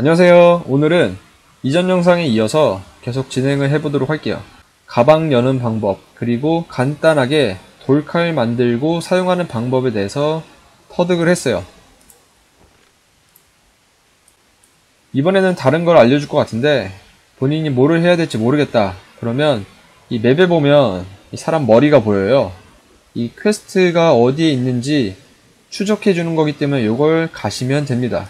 안녕하세요. 오늘은 이전 영상에 이어서 계속 진행을 해보도록 할게요. 가방 여는 방법, 그리고 간단하게 돌칼 만들고 사용하는 방법에 대해서 터득을 했어요. 이번에는 다른 걸 알려줄 것 같은데 본인이 뭐를 해야 될지 모르겠다. 그러면 이 맵에 보면 이 사람 머리가 보여요. 이 퀘스트가 어디에 있는지 추적해 주는 거기 때문에 이걸 가시면 됩니다.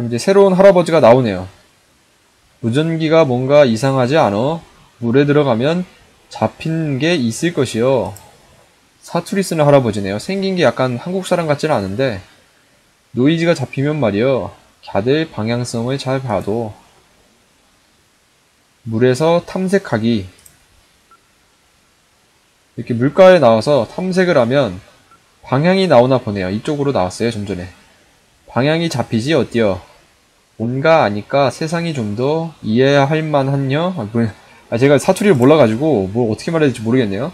그럼 이제 새로운 할아버지가 나오네요. 무전기가 뭔가 이상하지 않어? 물에 들어가면 잡힌 게 있을 것이요. 사투리 쓰는 할아버지네요. 생긴 게 약간 한국 사람 같지는 않은데 노이즈가 잡히면 말이요. 다들 방향성을 잘 봐도 물에서 탐색하기 이렇게 물가에 나와서 탐색을 하면 방향이 나오나 보네요. 이쪽으로 나왔어요. 좀 전에. 방향이 잡히지 어때요? 뭔가 아니까 세상이 좀 더 이해할 만한요? 아, 뭐, 아, 제가 사투리를 몰라가지고 뭐 어떻게 말해야 될지 모르겠네요.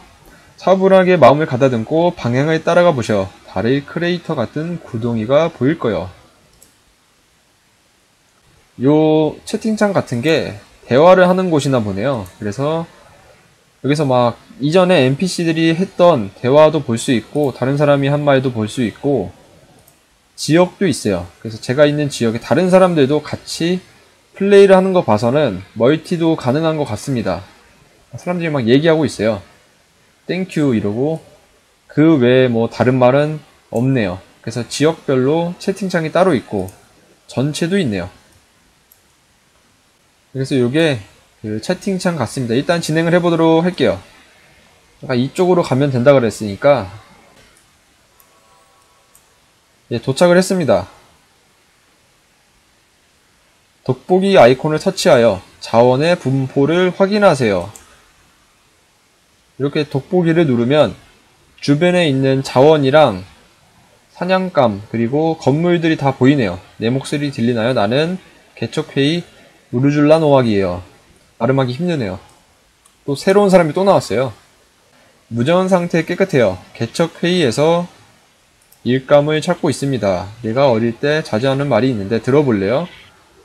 차분하게 마음을 가다듬고 방향을 따라가 보셔. 달의 크레이터 같은 구덩이가 보일 거요. 요 채팅창 같은 게 대화를 하는 곳이나 보네요. 그래서 여기서 막 이전에 NPC들이 했던 대화도 볼 수 있고 다른 사람이 한 말도 볼 수 있고 지역도 있어요. 그래서 제가 있는 지역에 다른 사람들도 같이 플레이를 하는 거 봐서는 멀티도 가능한 것 같습니다. 사람들이 막 얘기하고 있어요. thank you 이러고 그 외에 뭐 다른 말은 없네요. 그래서 지역별로 채팅창이 따로 있고 전체도 있네요. 그래서 이게 그 채팅창 같습니다. 일단 진행을 해보도록 할게요. 이쪽으로 가면 된다 그랬으니까 예, 도착을 했습니다. 돋보기 아이콘을 터치하여 자원의 분포를 확인하세요. 이렇게 돋보기를 누르면 주변에 있는 자원이랑 사냥감 그리고 건물들이 다 보이네요. 내 목소리 들리나요? 나는 개척회의 우르줄라 노악이에요. 발음하기 힘드네요. 또 새로운 사람이 또 나왔어요. 무전 상태 깨끗해요. 개척회의에서 일감을 찾고 있습니다. 내가 어릴 때 자주 하는 말이 있는데 들어볼래요?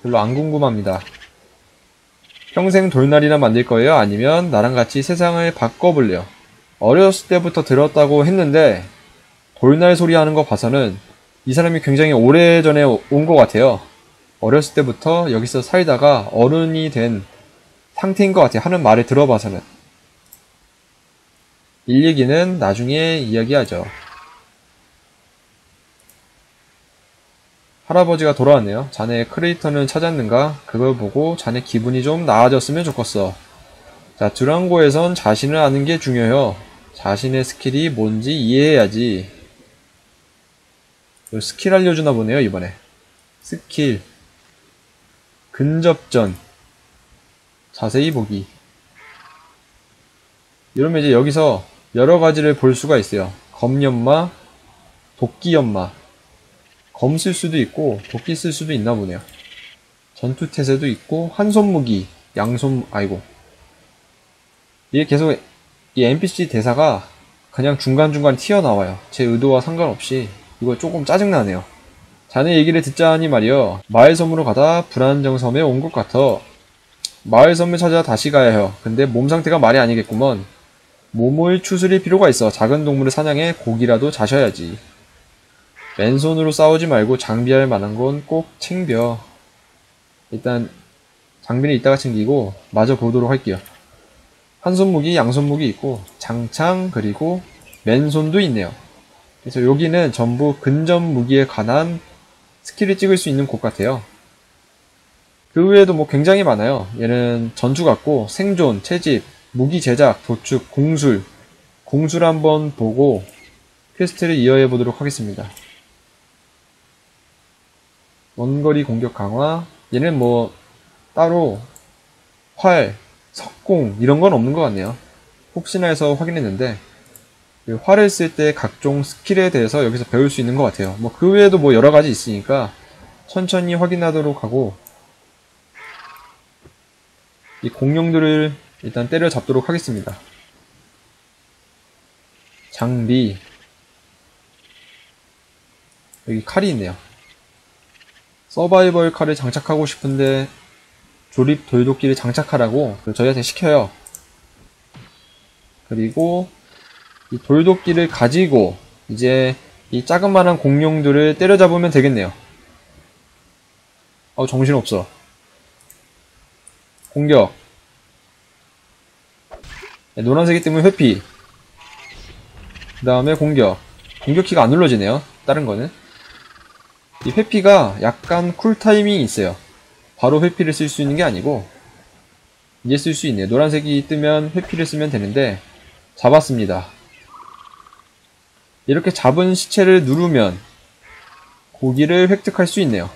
별로 안 궁금합니다. 평생 돌날이나 만들 거예요? 아니면 나랑 같이 세상을 바꿔볼래요? 어렸을 때부터 들었다고 했는데 돌날 소리 하는 거 봐서는 이 사람이 굉장히 오래전에 온 것 같아요. 어렸을 때부터 여기서 살다가 어른이 된 상태인 것 같아요. 하는 말을 들어봐서는. 일 얘기는 나중에 이야기하죠. 할아버지가 돌아왔네요. 자네 크레이터는 찾았는가? 그걸 보고 자네 기분이 좀 나아졌으면 좋겠어. 자, 드랑고에선 자신을 아는 게 중요해요. 자신의 스킬이 뭔지 이해해야지. 스킬 알려주나 보네요, 이번에. 스킬. 근접전. 자세히 보기. 이러면 이제 여기서 여러 가지를 볼 수가 있어요. 검연마, 도끼연마. 검 쓸 수도 있고 도끼 쓸 수도 있나 보네요. 전투 태세도 있고 한 손 무기, 양손 아이고. 이게 계속 이 NPC 대사가 그냥 중간중간 튀어나와요. 제 의도와 상관없이 이거 조금 짜증나네요. 자네 얘기를 듣자니 말이여 마을 섬으로 가다 불안정 섬에 온 것 같아. 마을 섬을 찾아 다시 가야 해요. 근데 몸 상태가 말이 아니겠구먼. 몸을 추스릴 필요가 있어. 작은 동물을 사냥해 고기라도 자셔야지. 맨손으로 싸우지 말고 장비할 만한 건 꼭 챙겨. 일단 장비는 이따가 챙기고 마저 보도록 할게요. 한 손 무기, 양손 무기 있고 장창 그리고 맨손도 있네요. 그래서 여기는 전부 근접 무기에 관한 스킬을 찍을 수 있는 곳 같아요. 그 외에도 뭐 굉장히 많아요. 얘는 전투 같고 생존, 채집, 무기 제작, 도축, 궁술, 궁술 한번 보고 퀘스트를 이어해 보도록 하겠습니다. 원거리 공격 강화 얘는 뭐 따로 활, 석공 이런 건 없는 것 같네요. 혹시나 해서 확인했는데 그 활을 쓸 때 각종 스킬에 대해서 여기서 배울 수 있는 것 같아요. 뭐 그 외에도 뭐 여러 가지 있으니까 천천히 확인하도록 하고 이 공룡들을 일단 때려잡도록 하겠습니다. 장비 여기 칼이 있네요. 서바이벌 칼을 장착하고 싶은데 조립 돌도끼를 장착하라고 저희한테 시켜요. 그리고 이 돌도끼를 가지고 이제 이 자그마한 공룡들을 때려잡으면 되겠네요. 어, 정신없어. 공격. 네, 노란색이 뜨면 회피. 그 다음에 공격. 공격키가 안 눌러지네요. 다른 거는. 이 회피가 약간 쿨타이밍이 있어요. 바로 회피를 쓸 수 있는 게 아니고, 이제 쓸 수 있네요. 노란색이 뜨면 회피를 쓰면 되는데, 잡았습니다. 이렇게 잡은 시체를 누르면, 고기를 획득할 수 있네요.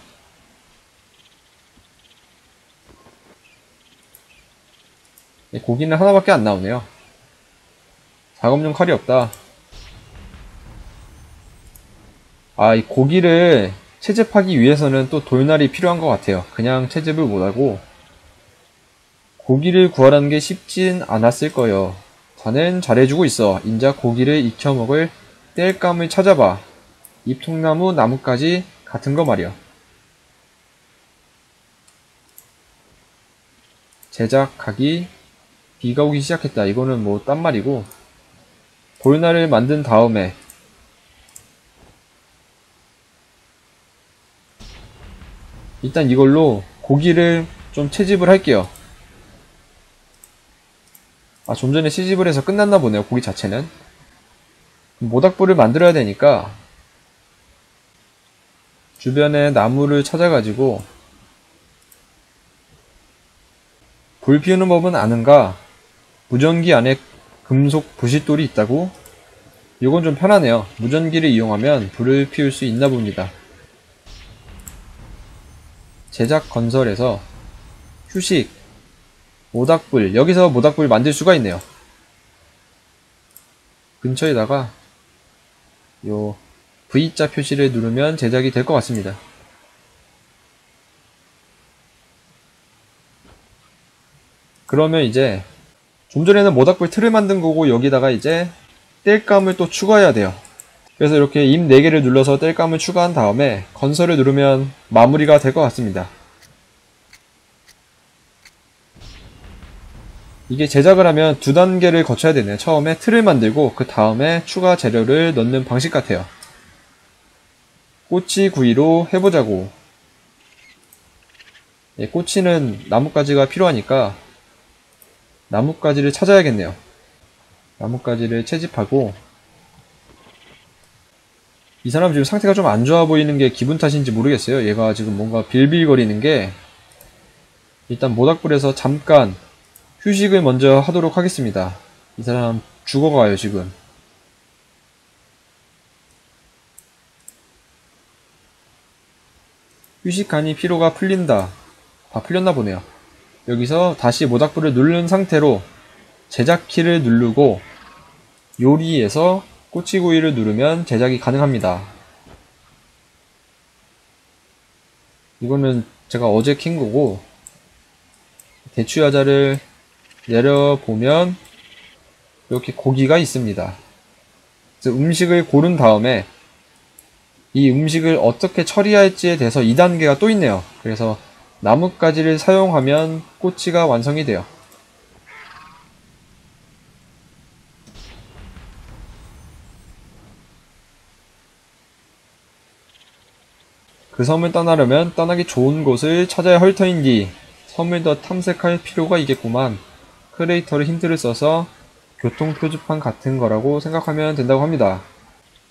네, 고기는 하나밖에 안 나오네요. 작업용 칼이 없다. 아, 이 고기를 채집하기 위해서는 또 돌날이 필요한 것 같아요. 그냥 채집을 못하고 고기를 구하라는 게 쉽진 않았을 거예요. 자넨 잘해주고 있어. 인자 고기를 익혀 먹을 땔감을 찾아봐. 잎통나무, 나뭇가지 같은 거 말이야. 제작하기 비가 오기 시작했다. 이거는 뭐 딴 말이고 돌날을 만든 다음에 일단 이걸로 고기를 좀 채집을 할게요. 아, 좀 전에 시집을 해서 끝났나 보네요, 고기 자체는. 모닥불을 만들어야 되니까 주변에 나무를 찾아가지고 불 피우는 법은 아는가? 무전기 안에 금속 부싯돌이 있다고? 이건 좀 편하네요. 무전기를 이용하면 불을 피울 수 있나 봅니다. 제작 건설에서 휴식, 모닥불, 여기서 모닥불 만들 수가 있네요. 근처에다가 요 V자 표시를 누르면 제작이 될 것 같습니다. 그러면 이제 좀 전에는 모닥불 틀을 만든 거고 여기다가 이제 땔감을 또 추가해야 돼요. 그래서 이렇게 임 4개를 눌러서 땔감을 추가한 다음에 건설을 누르면 마무리가 될 것 같습니다. 이게 제작을 하면 두 단계를 거쳐야 되네요. 처음에 틀을 만들고 그 다음에 추가 재료를 넣는 방식 같아요. 꼬치 구이로 해보자고. 예, 꼬치는 나뭇가지가 필요하니까 나뭇가지를 찾아야겠네요. 나뭇가지를 채집하고 이 사람 지금 상태가 좀 안 좋아 보이는 게 기분 탓인지 모르겠어요. 얘가 지금 뭔가 빌빌거리는 게 일단 모닥불에서 잠깐 휴식을 먼저 하도록 하겠습니다. 이 사람 죽어가요 지금. 휴식하니 피로가 풀린다. 다 풀렸나 보네요. 여기서 다시 모닥불을 누른 상태로 제작 키를 누르고 요리에서 꼬치구이를 누르면 제작이 가능합니다. 이거는 제가 어제 킨 거고 대추야자를 내려보면 이렇게 고기가 있습니다. 음식을 고른 다음에 이 음식을 어떻게 처리할지에 대해서 2단계가 또 있네요. 그래서 나뭇가지를 사용하면 꼬치가 완성이 돼요. 그 섬을 떠나려면 떠나기 좋은 곳을 찾아야 할 터인디 섬을 더 탐색할 필요가 있겠구만. 크레이터를 힌트를 써서 교통 표지판 같은 거라고 생각하면 된다고 합니다.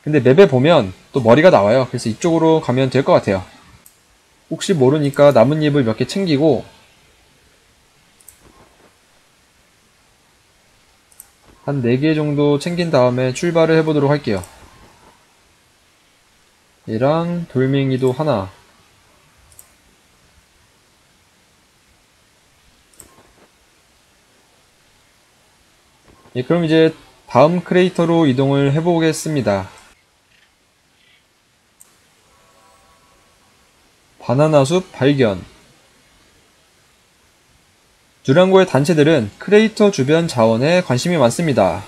근데 맵에 보면 또 머리가 나와요. 그래서 이쪽으로 가면 될 것 같아요. 혹시 모르니까 나뭇잎을 몇 개 챙기고 한 4개 정도 챙긴 다음에 출발을 해보도록 할게요. 얘랑 돌멩이도 하나 예, 그럼 이제 다음 크레이터로 이동을 해보겠습니다. 바나나 숲 발견 듀랑고의 단체들은 크레이터 주변 자원에 관심이 많습니다.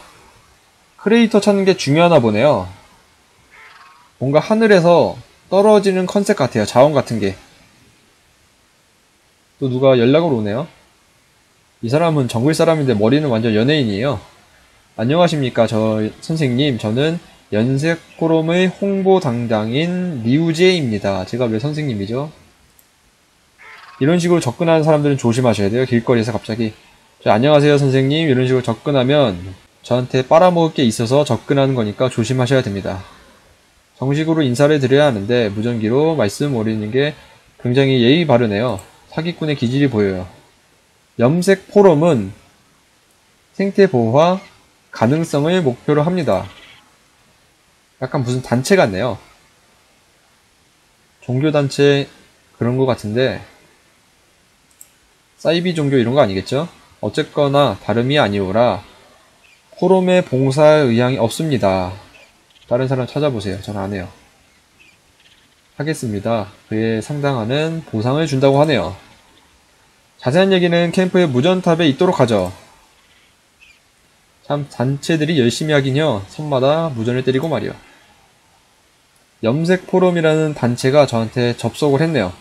크레이터 찾는 게 중요하나 보네요. 뭔가 하늘에서 떨어지는 컨셉 같아요. 자원 같은 게. 또 누가 연락을 오네요. 이 사람은 정글 사람인데 머리는 완전 연예인이에요. 안녕하십니까. 저 선생님. 저는 연색 포럼의 홍보 당당인 리우제입니다. 제가 왜 선생님이죠? 이런 식으로 접근하는 사람들은 조심하셔야 돼요. 길거리에서 갑자기. 저, 안녕하세요 선생님. 이런 식으로 접근하면 저한테 빨아먹을 게 있어서 접근하는 거니까 조심하셔야 됩니다. 정식으로 인사를 드려야 하는데 무전기로 말씀 올리는 게 굉장히 예의 바르네요. 사기꾼의 기질이 보여요. 염색 포럼은 생태 보호와 가능성을 목표로 합니다. 약간 무슨 단체 같네요. 종교단체 그런 것 같은데 사이비 종교 이런 거 아니겠죠? 어쨌거나 다름이 아니오라 포럼에 봉사할 의향이 없습니다. 다른 사람 찾아보세요. 전 안 해요. 하겠습니다. 그에 상당하는 보상을 준다고 하네요. 자세한 얘기는 캠프의 무전탑에 있도록 하죠. 참 단체들이 열심히 하긴요. 손마다 무전을 때리고 말이요. 염색 포럼이라는 단체가 저한테 접속을 했네요.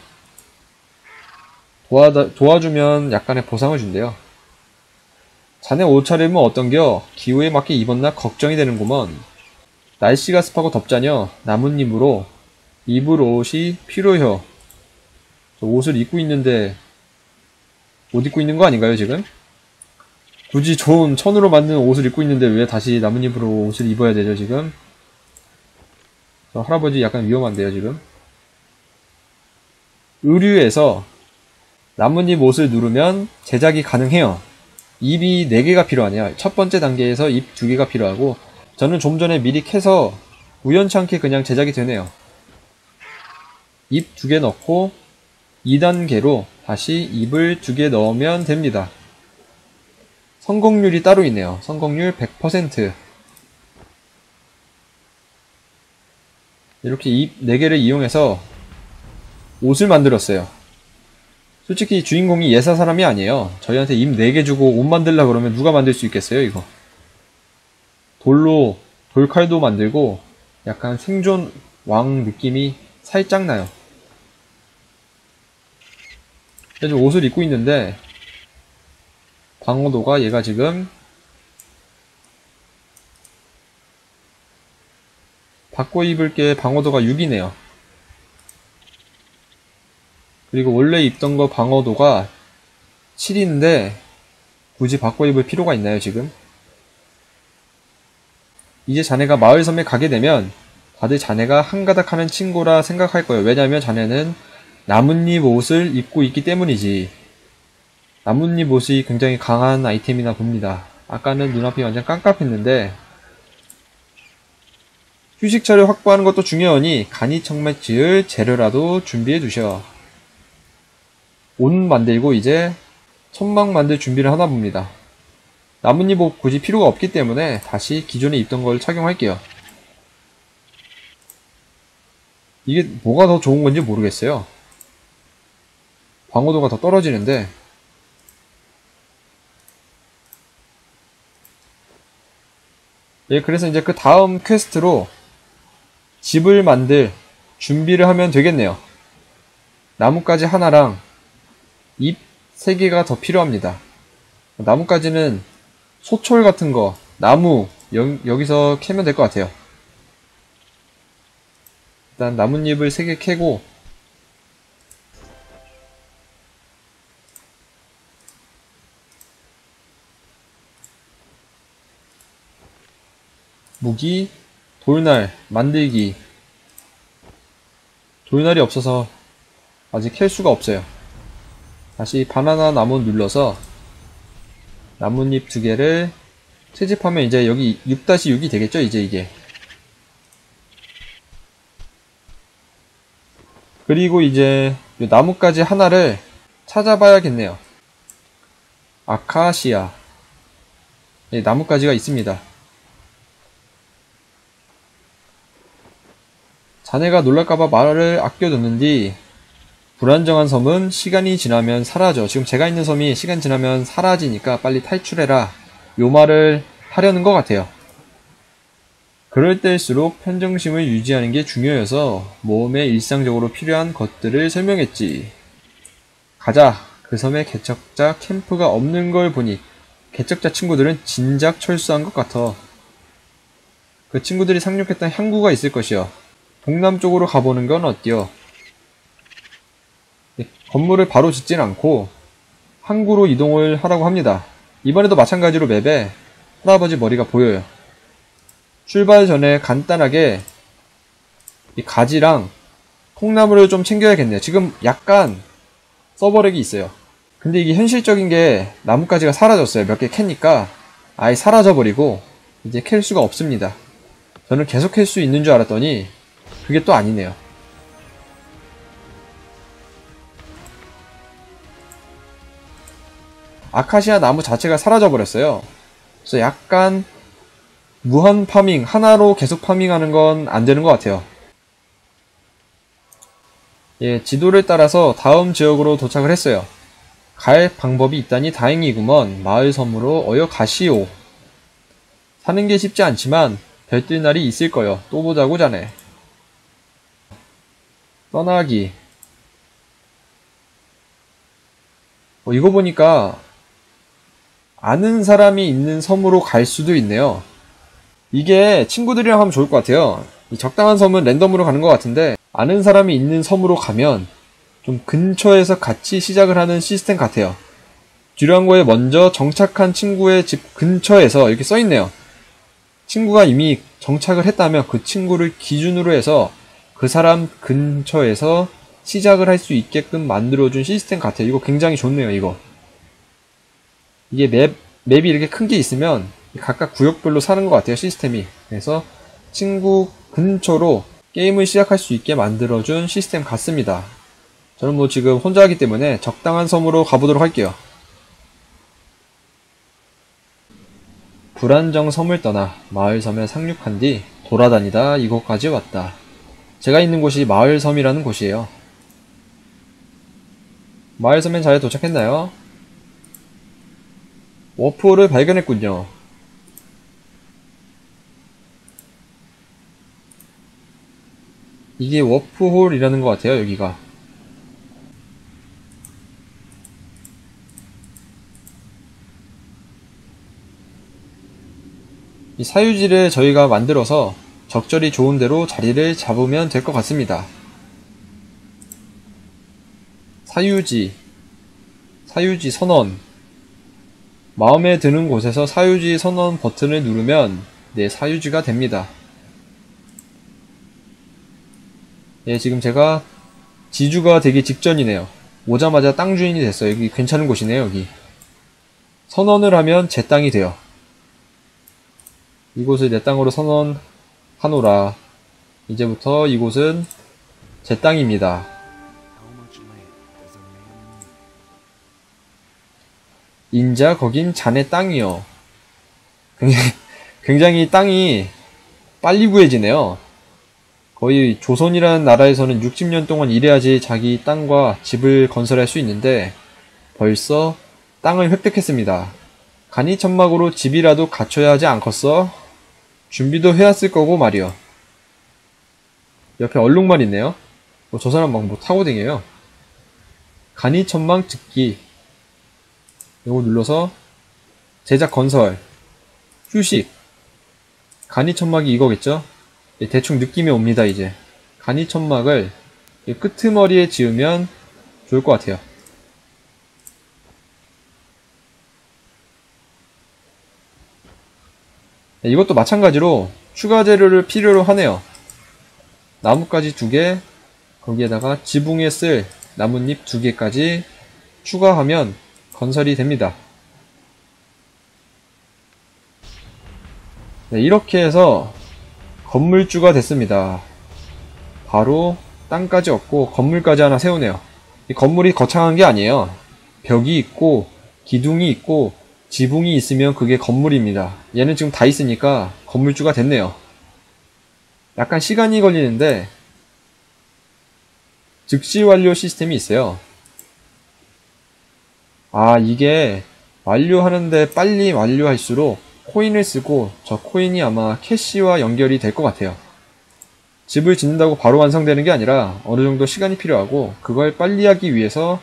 도와, 도와주면 약간의 보상을 준대요. 자네 옷차림은 어떤겨? 기후에 맞게 입었나 걱정이 되는구먼. 날씨가 습하고 덥자녀. 나뭇잎으로 입을 옷이 필요혀. 저 옷을 입고 있는데 옷 입고 있는 거 아닌가요 지금? 굳이 좋은 천으로 만든 옷을 입고 있는데 왜 다시 나뭇잎으로 옷을 입어야 되죠 지금? 저 할아버지 약간 위험한데요 지금? 의류에서 나뭇잎 옷을 누르면 제작이 가능해요. 입이 4개가 필요하네요. 첫 번째 단계에서 입 2개가 필요하고 저는 좀 전에 미리 캐서 우연찮게 그냥 제작이 되네요. 입 2개 넣고 2단계로 다시 입을 2개 넣으면 됩니다. 성공률이 따로 있네요. 성공률 100%. 이렇게 입 4개를 이용해서 옷을 만들었어요. 솔직히 주인공이 예사 사람이 아니에요. 저희한테 입 4개 주고 옷 만들라 그러면 누가 만들 수 있겠어요, 이거. 돌로, 돌칼도 만들고, 약간 생존 왕 느낌이 살짝 나요. 그래서 옷을 입고 있는데, 방어도가 얘가 지금, 바꿔 입을 게 방어도가 6이네요. 그리고 원래 입던 거 방어도가 7인데 굳이 바꿔 입을 필요가 있나요 지금? 이제 자네가 마을 섬에 가게 되면 다들 자네가 한가닥 하는 친구라 생각할 거예요. 왜냐면 자네는 나뭇잎 옷을 입고 있기 때문이지. 나뭇잎 옷이 굉장히 강한 아이템이나 봅니다. 아까는 눈앞이 완전 깜깜했는데 휴식처를 확보하는 것도 중요하니 간이 청맥 지을 재료라도 준비해 두셔. 옷 만들고 이제 천막 만들 준비를 하나 봅니다. 나뭇잎 옷 굳이 필요가 없기 때문에 다시 기존에 입던 걸 착용할게요. 이게 뭐가 더 좋은 건지 모르겠어요. 방어도가 더 떨어지는데 예, 그래서 이제 그 다음 퀘스트로 집을 만들 준비를 하면 되겠네요. 나뭇가지 하나랑 잎 3개가 더 필요합니다. 나뭇가지는 소철 같은 거, 나무, 여, 여기서 캐면 될 것 같아요. 일단 나뭇잎을 3개 캐고 무기, 돌날, 만들기 돌날이 없어서 아직 캘 수가 없어요. 다시 바나나 나무 눌러서 나뭇잎 두 개를 채집하면 이제 여기 6-6이 되겠죠? 이제 이게. 그리고 이제 나뭇가지 하나를 찾아봐야겠네요. 아카시아. 네, 나뭇가지가 있습니다. 자네가 놀랄까봐 말을 아껴뒀는디 불안정한 섬은 시간이 지나면 사라져. 지금 제가 있는 섬이 시간 지나면 사라지니까 빨리 탈출해라. 요 말을 하려는 것 같아요. 그럴 때일수록 편정심을 유지하는 게 중요해서 모험에 일상적으로 필요한 것들을 설명했지. 가자. 그 섬에 개척자 캠프가 없는 걸 보니 개척자 친구들은 진작 철수한 것 같아. 그 친구들이 상륙했던 항구가 있을 것이여. 동남쪽으로 가보는 건 어때요? 예, 건물을 바로 짓진 않고 항구로 이동을 하라고 합니다. 이번에도 마찬가지로 맵에 할아버지 머리가 보여요. 출발 전에 간단하게 이 가지랑 콩나물을 좀 챙겨야겠네요. 지금 약간 서버렉이 있어요. 근데 이게 현실적인 게 나뭇가지가 사라졌어요. 몇 개 캐니까 아예 사라져버리고 이제 캘 수가 없습니다. 저는 계속 캘 수 있는 줄 알았더니 그게 또 아니네요. 아카시아 나무 자체가 사라져 버렸어요. 그래서 약간 무한 파밍, 하나로 계속 파밍하는 건 안 되는 것 같아요. 예, 지도를 따라서 다음 지역으로 도착을 했어요. 갈 방법이 있다니 다행이구먼. 마을 섬으로 어여 가시오. 사는 게 쉽지 않지만 별뜰 날이 있을 거요. 또 보자고 자네. 떠나기. 어, 이거 보니까 아는 사람이 있는 섬으로 갈 수도 있네요. 이게 친구들이랑 하면 좋을 것 같아요. 이 적당한 섬은 랜덤으로 가는 것 같은데 아는 사람이 있는 섬으로 가면 좀 근처에서 같이 시작을 하는 시스템 같아요. 듀랑고에 먼저 정착한 친구의 집 근처에서 이렇게 써있네요. 친구가 이미 정착을 했다면 그 친구를 기준으로 해서 그 사람 근처에서 시작을 할 수 있게끔 만들어준 시스템 같아요. 이거 굉장히 좋네요, 이거. 이게 맵, 맵이 이렇게 큰 게 있으면 각각 구역별로 사는 것 같아요, 시스템이. 그래서 친구 근처로 게임을 시작할 수 있게 만들어준 시스템 같습니다. 저는 뭐 지금 혼자 하기 때문에 적당한 섬으로 가보도록 할게요. 불안정 섬을 떠나 마을 섬에 상륙한 뒤 돌아다니다 이곳까지 왔다. 제가 있는 곳이 마을 섬이라는 곳이에요. 마을 섬엔 잘 도착했나요? 워프홀을 발견했군요. 이게 워프홀이라는 것 같아요, 여기가. 이 사유지를 저희가 만들어서 적절히 좋은 대로 자리를 잡으면 될 것 같습니다. 사유지, 사유지 선언. 마음에 드는 곳에서 사유지 선언 버튼을 누르면 내 사유지가 됩니다. 예, 지금 제가 지주가 되기 직전이네요. 오자마자 땅 주인이 됐어요. 여기 괜찮은 곳이네요, 여기. 선언을 하면 제 땅이 돼요. 이곳을 내 땅으로 선언하노라. 이제부터 이곳은 제 땅입니다. 인자 거긴 자네 땅이요. 굉장히 땅이 빨리 구해지네요. 거의 조선이라는 나라에서는 60년 동안 일해야지 자기 땅과 집을 건설할 수 있는데 벌써 땅을 획득했습니다. 간이 천막으로 집이라도 갖춰야 하지 않겠어? 준비도 해왔을 거고 말이요. 옆에 얼룩말 있네요. 뭐 저 사람 막 뭐 타고 댕겨요. 간이천망 듣기. 이거 눌러서 제작 건설. 휴식. 간이 천막이 이거겠죠? 예, 대충 느낌이 옵니다, 이제. 간이 천막을 끄트머리에 지으면 좋을 것 같아요. 네, 이것도 마찬가지로 추가 재료를 필요로 하네요. 나뭇가지 두 개, 거기에다가 지붕에 쓸 나뭇잎 두 개까지 추가하면 건설이 됩니다. 네, 이렇게 해서 건물주가 됐습니다. 바로 땅까지 얻고 건물까지 하나 세우네요. 이 건물이 거창한 게 아니에요. 벽이 있고 기둥이 있고 지붕이 있으면 그게 건물입니다. 얘는 지금 다 있으니까 건물주가 됐네요. 약간 시간이 걸리는데 즉시 완료 시스템이 있어요. 아, 이게 완료하는데 빨리 완료할수록 코인을 쓰고 저 코인이 아마 캐시와 연결이 될 것 같아요. 집을 짓는다고 바로 완성되는 게 아니라 어느 정도 시간이 필요하고 그걸 빨리 하기 위해서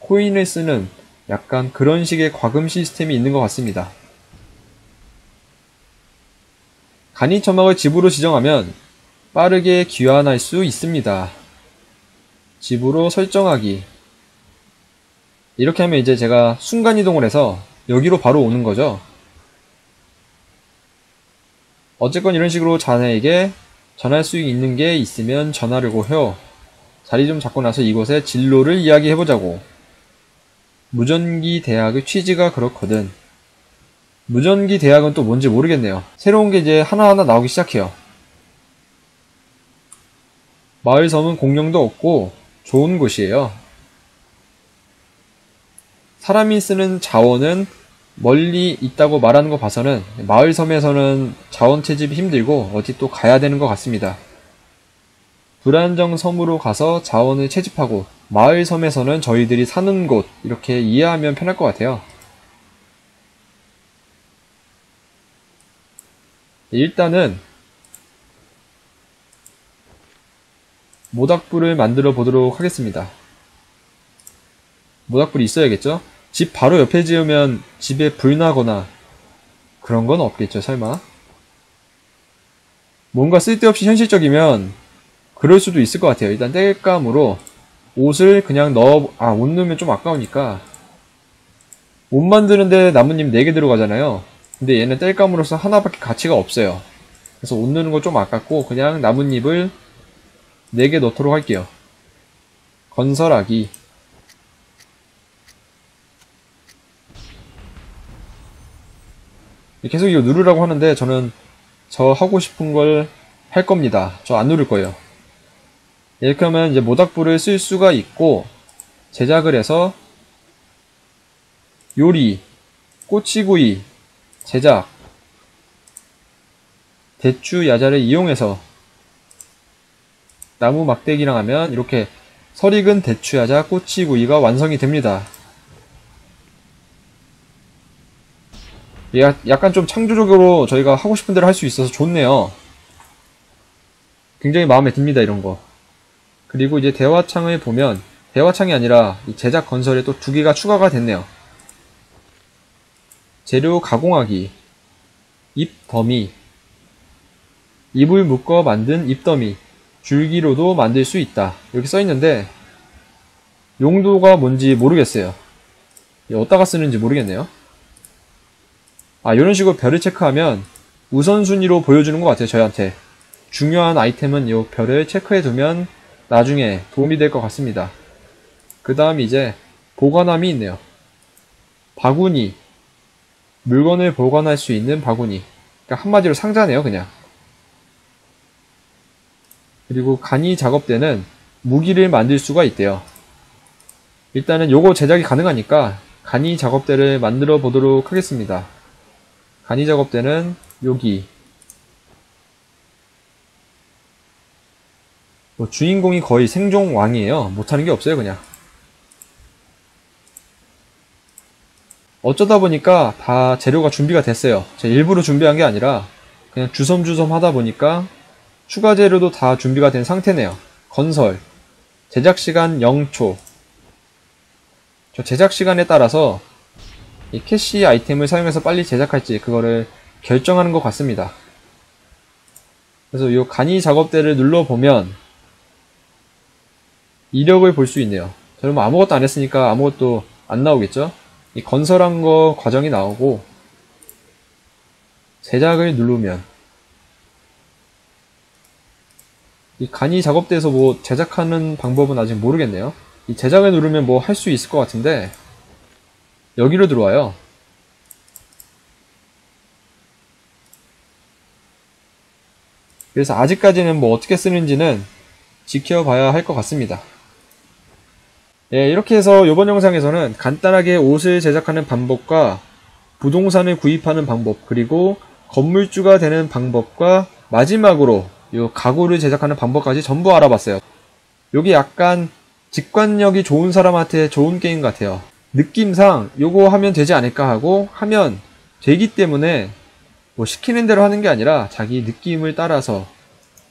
코인을 쓰는 약간 그런 식의 과금 시스템이 있는 것 같습니다. 간이 점막을 집으로 지정하면 빠르게 귀환할 수 있습니다. 집으로 설정하기. 이렇게 하면 이제 제가 순간이동을 해서 여기로 바로 오는 거죠. 어쨌건 이런 식으로 자네에게 전할 수 있는 게 있으면 전하려고 해요. 자리 좀 잡고 나서 이곳에 진로를 이야기해보자고. 무전기 대학의 취지가 그렇거든. 무전기 대학은 또 뭔지 모르겠네요. 새로운 게 이제 하나하나 나오기 시작해요. 마을 섬은 공룡도 없고 좋은 곳이에요. 사람이 쓰는 자원은 멀리 있다고 말하는 거 봐서는 마을 섬에서는 자원 채집이 힘들고 어디 또 가야 되는 것 같습니다. 불안정 섬으로 가서 자원을 채집하고 마을 섬에서는 저희들이 사는 곳 이렇게 이해하면 편할 것 같아요. 일단은 모닥불을 만들어 보도록 하겠습니다. 모닥불이 있어야겠죠? 집 바로 옆에 지으면 집에 불 나거나 그런 건 없겠죠, 설마? 뭔가 쓸데없이 현실적이면 그럴 수도 있을 것 같아요. 일단 땔감으로 옷을 그냥 넣어, 아, 옷 넣으면 좀 아까우니까 옷 만드는데 나뭇잎 4개 들어가잖아요. 근데 얘는 땔감으로서 하나밖에 가치가 없어요. 그래서 옷 넣는 거 좀 아깝고 그냥 나뭇잎을 4개 넣도록 할게요. 건설하기 계속 이거 누르라고 하는데 저는 저 하고 싶은 걸 할 겁니다. 저 안 누를 거예요. 이렇게 하면 이제 모닥불을 쓸 수가 있고 제작을 해서 요리, 꼬치구이, 제작, 대추 야자를 이용해서 나무 막대기랑 하면 이렇게 설익은 대추 야자 꼬치구이가 완성이 됩니다. 약간 좀 창조적으로 저희가 하고 싶은 대로 할 수 있어서 좋네요. 굉장히 마음에 듭니다, 이런 거. 그리고 이제 대화창을 보면 대화창이 아니라 제작 건설에 또 두 개가 추가가 됐네요. 재료 가공하기, 잎 더미, 잎을 묶어 만든 잎 더미, 줄기로도 만들 수 있다. 이렇게 써 있는데 용도가 뭔지 모르겠어요. 어디다가 쓰는지 모르겠네요. 아, 이런 식으로 별을 체크하면 우선순위로 보여주는 것 같아요, 저희한테. 중요한 아이템은 이 별을 체크해 두면 나중에 도움이 될 것 같습니다. 그 다음 이제 보관함이 있네요. 바구니. 물건을 보관할 수 있는 바구니. 그러니까 한마디로 상자네요, 그냥. 그리고 간이 작업 때는 무기를 만들 수가 있대요. 일단은 요거 제작이 가능하니까 간이 작업대를 만들어 보도록 하겠습니다. 간이 작업대는 여기 뭐 주인공이 거의 생존 왕이에요. 못하는 게 없어요 그냥 어쩌다 보니까 다 재료가 준비가 됐어요. 제가 일부러 준비한 게 아니라 그냥 주섬주섬 하다 보니까 추가 재료도 다 준비가 된 상태네요. 건설 제작 시간 0초 저 제작 시간에 따라서 이 캐시 아이템을 사용해서 빨리 제작할지 그거를 결정하는 것 같습니다. 그래서 이 간이 작업대를 눌러보면 이력을 볼 수 있네요. 저는 뭐 아무것도 안 했으니까 아무것도 안 나오겠죠? 이 건설한 거 과정이 나오고 제작을 누르면 이 간이 작업대에서 뭐 제작하는 방법은 아직 모르겠네요. 이 제작을 누르면 뭐 할 수 있을 것 같은데 여기로 들어와요. 그래서 아직까지는 뭐 어떻게 쓰는지는 지켜봐야 할 것 같습니다. 예, 이렇게 해서 이번 영상에서는 간단하게 옷을 제작하는 방법과 부동산을 구입하는 방법, 그리고 건물주가 되는 방법과 마지막으로 이 가구를 제작하는 방법까지 전부 알아봤어요. 여기 약간 직관력이 좋은 사람한테 좋은 게임 같아요. 느낌상 요거 하면 되지 않을까 하고 하면 되기 때문에 뭐 시키는 대로 하는 게 아니라 자기 느낌을 따라서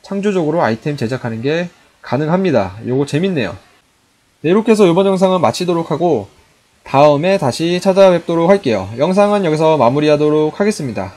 창조적으로 아이템 제작하는 게 가능합니다. 요거 재밌네요. 네, 이렇게 해서 이번 영상은 마치도록 하고 다음에 다시 찾아뵙도록 할게요. 영상은 여기서 마무리하도록 하겠습니다.